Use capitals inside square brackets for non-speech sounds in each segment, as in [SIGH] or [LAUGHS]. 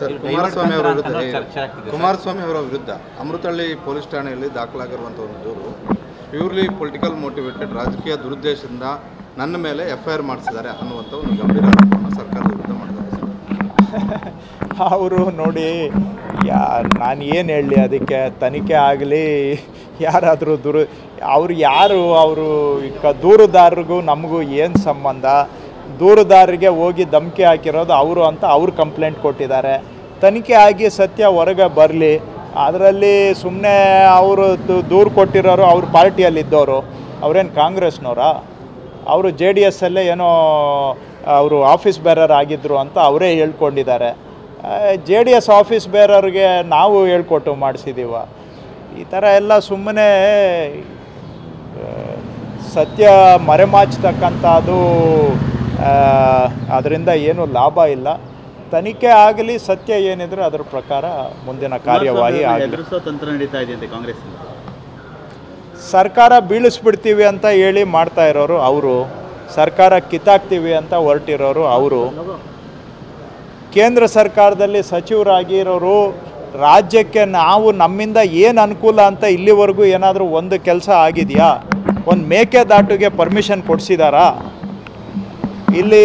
Sir Kumaraswamy ಅವರ ವಿರುದ್ಧ ಕುಮಾರಸ್ವಾಮಿ ಅವರ ವಿರುದ್ಧ ಅಮೃತಹಳ್ಳಿ ಪೊಲೀಸ್ ಠಾಣೆಯಲ್ಲಿ ದಾಖಲಾಗಿರುವಂಥ ಒಂದು ದೂರು ಪ್ಯೂರ್ಲಿ ಪೊಲಿಟಿಕಲ್ ಮೋಟಿವೇಟೆಡ್ ರಾಜಕೀಯ ದುರುದ್ದೇಶದಿಂದ ನನ್ನ ಮೇಲೆ ಎಫ್ ಐ ಆರ್ ಮಾಡಿಸಿದ್ದಾರೆ ಅನ್ನುವಂಥ ಒಂದು ಗಂಭೀರ ಆರೋಪವನ್ನು ಸರ್ಕಾರದ ವಿರುದ್ಧ ಮಾಡಿದ್ದಾರೆ ಸರ್. [LAUGHS] ಅವರು ನೋಡಿ ಯಾ ನಾನು ಏನು ಹೇಳಲಿ ಅದಕ್ಕೆ ತನಿಖೆ ಆಗಲಿ ಯಾರಾದರೂ ದುರು ಅವ್ರು ಯಾರು ಅವರು ಈಗ ದೂರುದಾರರಿಗೂ ನಮಗೂ ಏನು ಸಂಬಂಧ ದೂರುದಾರರಿಗೆ ಹೋಗಿ ಧಮಕಿ ಹಾಕಿರೋದು ಅವರು ಅಂತ ಅವ್ರು ಕಂಪ್ಲೇಂಟ್ ಕೊಟ್ಟಿದ್ದಾರೆ. ತನಿಖೆ ಆಗಿ ಸತ್ಯ ಹೊರಗೆ ಬರಲಿ. ಅದರಲ್ಲಿ ಸುಮ್ಮನೆ ಅವರು ದೂರು ಕೊಟ್ಟಿರೋರು ಅವ್ರ ಪಾರ್ಟಿಯಲ್ಲಿದ್ದವರು ಅವರೇನು ಕಾಂಗ್ರೆಸ್ನವರಾ? ಅವರು ಜೆ ಡಿ ಎಸ್ಸಲ್ಲೇ ಏನೋ ಅವರು ಆಫೀಸ್ ಬೇರರ್ ಆಗಿದ್ದರು ಅಂತ ಅವರೇ ಹೇಳ್ಕೊಂಡಿದ್ದಾರೆ. ಜೆ ಡಿ ಎಸ್ ಆಫೀಸ್ ಬೇರರ್ಗೆ ನಾವು ಹೇಳ್ಕೊಟ್ಟು ಮಾಡಿಸಿದ್ದೀವ ಈ ಥರ ಎಲ್ಲ ಸುಮ್ಮನೆ ಸತ್ಯ ಮರೆಮಾಚ್ತಕ್ಕಂಥದ್ದು ಅದರಿಂದ ಏನು ಲಾಭ ಇಲ್ಲ. ತನಿಖೆ ಆಗಲಿ ಸತ್ಯ ಏನಿದ್ರೆ ಅದರ ಪ್ರಕಾರ ಮುಂದಿನ ಕಾರ್ಯವಾಹಿ ತಂತ್ರ ನಡೀತಾ ಕಾಂಗ್ರೆಸ್ ಸರ್ಕಾರ ಬೀಳಿಸ್ಬಿಡ್ತೀವಿ ಅಂತ ಹೇಳಿ ಮಾಡ್ತಾ ಇರೋರು ಅವರು. ಸರ್ಕಾರ ಕಿತ್ತಾಕ್ತೀವಿ ಅಂತ ಹೊರಟಿರೋರು ಅವರು. ಕೇಂದ್ರ ಸರ್ಕಾರದಲ್ಲಿ ಸಚಿವರಾಗಿರೋರು ರಾಜ್ಯಕ್ಕೆ ನಾವು ನಮ್ಮಿಂದ ಏನು ಅನುಕೂಲ ಅಂತ ಇಲ್ಲಿವರೆಗೂ ಏನಾದರೂ ಒಂದು ಕೆಲಸ ಆಗಿದೆಯಾ? ಒಂದು ಮೇಕೆದಾಟುಗೆ ಪರ್ಮಿಷನ್ ಕೊಡಿಸಿದಾರಾ? ಇಲ್ಲಿ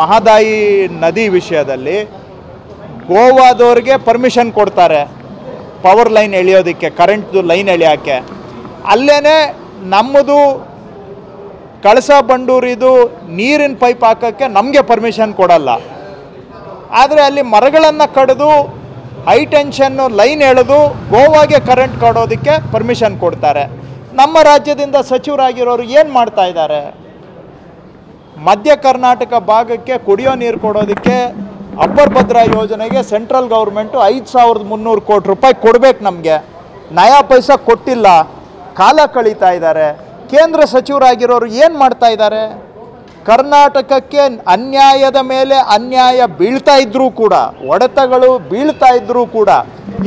ಮಹದಾಯಿ ನದಿ ವಿಷಯದಲ್ಲಿ ಗೋವಾದವ್ರಿಗೆ ಪರ್ಮಿಷನ್ ಕೊಡ್ತಾರೆ ಪವರ್ ಲೈನ್ ಎಳೆಯೋದಕ್ಕೆ ಕರೆಂಟ್ದು ಲೈನ್ ಎಳೆಯೋಕ್ಕೆ. ಅಲ್ಲೇ ನಮ್ಮದು ಕಳಸ ಬಂಡೂರಿದು ನೀರಿನ ಪೈಪ್ ಹಾಕೋಕ್ಕೆ ನಮಗೆ ಪರ್ಮಿಷನ್ ಕೊಡಲ್ಲ. ಆದರೆ ಅಲ್ಲಿ ಮರಗಳನ್ನು ಕಡಿದು ಹೈ ಟೆನ್ಷನ್ನು ಲೈನ್ ಎಳೆದು ಗೋವಾಗೆ ಕರೆಂಟ್ ಕೊಡೋದಕ್ಕೆ ಪರ್ಮಿಷನ್ ಕೊಡ್ತಾರೆ. ನಮ್ಮ ರಾಜ್ಯದಿಂದ ಸಚಿವರಾಗಿರೋರು ಏನು ಮಾಡ್ತಾ ಇದ್ದಾರೆ? ಮಧ್ಯ ಕರ್ನಾಟಕ ಭಾಗಕ್ಕೆ ಕುಡಿಯೋ ನೀರು ಕೊಡೋದಕ್ಕೆ ಅಪ್ಪರ್ ಭದ್ರಾ ಯೋಜನೆಗೆ ಸೆಂಟ್ರಲ್ ಗೌರ್ಮೆಂಟು ಐದು ಸಾವಿರದ ಮುನ್ನೂರು ಕೋಟಿ ರೂಪಾಯಿ ಕೊಡಬೇಕು ನಮಗೆ. ನಯಾ ಪೈಸಾ ಕೊಟ್ಟಿಲ್ಲ. ಕಾಲ ಕಳೀತಾ ಇದ್ದಾರೆ. ಕೇಂದ್ರ ಸಚಿವರಾಗಿರೋರು ಏನು ಮಾಡ್ತಾ ಇದ್ದಾರೆ? ಕರ್ನಾಟಕಕ್ಕೆ ಅನ್ಯಾಯದ ಮೇಲೆ ಅನ್ಯಾಯ ಬೀಳ್ತಾ ಇದ್ರೂ ಕೂಡ, ಒಡೆತಗಳು ಬೀಳ್ತಾ ಇದ್ರೂ ಕೂಡ,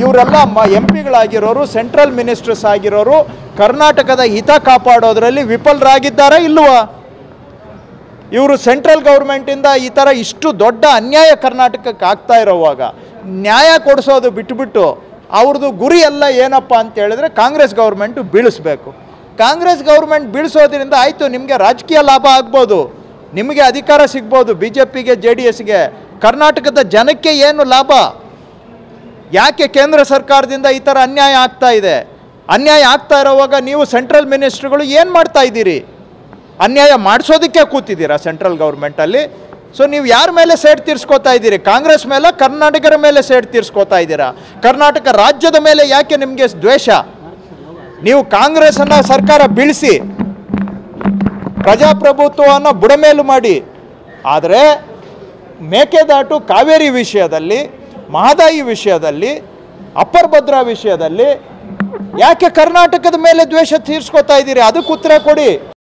ಇವರೆಲ್ಲ ಮ ಎಂ ಪಿಗಳಾಗಿರೋರು ಸೆಂಟ್ರಲ್ ಮಿನಿಸ್ಟರ್ಸ್ ಆಗಿರೋರು ಕರ್ನಾಟಕದ ಹಿತ ಕಾಪಾಡೋದ್ರಲ್ಲಿ ವಿಫಲರಾಗಿದ್ದಾರಾ ಇಲ್ವಾ? ಇವರು ಸೆಂಟ್ರಲ್ ಗೌರ್ಮೆಂಟಿಂದ ಈ ಥರ ಇಷ್ಟು ದೊಡ್ಡ ಅನ್ಯಾಯ ಕರ್ನಾಟಕಕ್ಕೆ ಆಗ್ತಾ ಇರೋವಾಗ ನ್ಯಾಯ ಕೊಡಿಸೋದು ಬಿಟ್ಟುಬಿಟ್ಟು ಅವ್ರದ್ದು ಗುರಿ ಎಲ್ಲ ಏನಪ್ಪ ಅಂತ ಹೇಳಿದ್ರೆ ಕಾಂಗ್ರೆಸ್ ಗೌರ್ಮೆಂಟು ಬೀಳಿಸ್ಬೇಕು. ಕಾಂಗ್ರೆಸ್ ಗೌರ್ಮೆಂಟ್ ಬೀಳಿಸೋದ್ರಿಂದ ಆಯಿತು, ನಿಮಗೆ ರಾಜಕೀಯ ಲಾಭ ಆಗ್ಬೋದು, ನಿಮಗೆ ಅಧಿಕಾರ ಸಿಗ್ಬೋದು ಬಿ ಜೆ ಪಿಗೆ ಜೆ ಡಿ ಎಸ್ಗೆ ಕರ್ನಾಟಕದ ಜನಕ್ಕೆ ಏನು ಲಾಭ? ಯಾಕೆ ಕೇಂದ್ರ ಸರ್ಕಾರದಿಂದ ಈ ಥರ ಅನ್ಯಾಯ ಆಗ್ತಾ ಇದೆ? ಅನ್ಯಾಯ ಆಗ್ತಾ ಇರೋವಾಗ ನೀವು ಸೆಂಟ್ರಲ್ ಮಿನಿಸ್ಟ್ರುಗಳು ಏನು ಮಾಡ್ತಾ ಇದ್ದೀರಿ? ಅನ್ಯಾಯ ಮಾಡಿಸೋದಕ್ಕೆ ಕೂತಿದ್ದೀರಾ ಸೆಂಟ್ರಲ್ ಗೌರ್ಮೆಂಟಲ್ಲಿ ಸೊ ನೀವು ಯಾರ ಮೇಲೆ ಸೇಡ್ ತೀರಿಸ್ಕೋತಾ ಇದ್ದೀರಿ? ಕಾಂಗ್ರೆಸ್ ಮೇಲೆ, ಕರ್ನಾಟಕರ ಮೇಲೆ ಸೇಡ್ ತೀರಿಸ್ಕೋತಾ ಇದ್ದೀರಾ? ಕರ್ನಾಟಕ ರಾಜ್ಯದ ಮೇಲೆ ಯಾಕೆ ನಿಮಗೆ ದ್ವೇಷ? ನೀವು ಕಾಂಗ್ರೆಸ್ಸನ್ನು ಸರ್ಕಾರ ಬೀಳಿಸಿ, ಪ್ರಜಾಪ್ರಭುತ್ವವನ್ನು ಬುಡಮೇಲು ಮಾಡಿ. ಆದರೆ, ಮೇಕೆದಾಟು ಕಾವೇರಿ ವಿಷಯದಲ್ಲಿ, ಮಹದಾಯಿ ವಿಷಯದಲ್ಲಿ, ಅಪ್ಪರ್ ಭದ್ರಾ ವಿಷಯದಲ್ಲಿ ಯಾಕೆ ಕರ್ನಾಟಕದ ಮೇಲೆ ದ್ವೇಷ ತೀರ್ಸ್ಕೊತಾ ಇದ್ದೀರಿ? ಅದಕ್ಕೆ ಉತ್ತರ ಕೊಡಿ.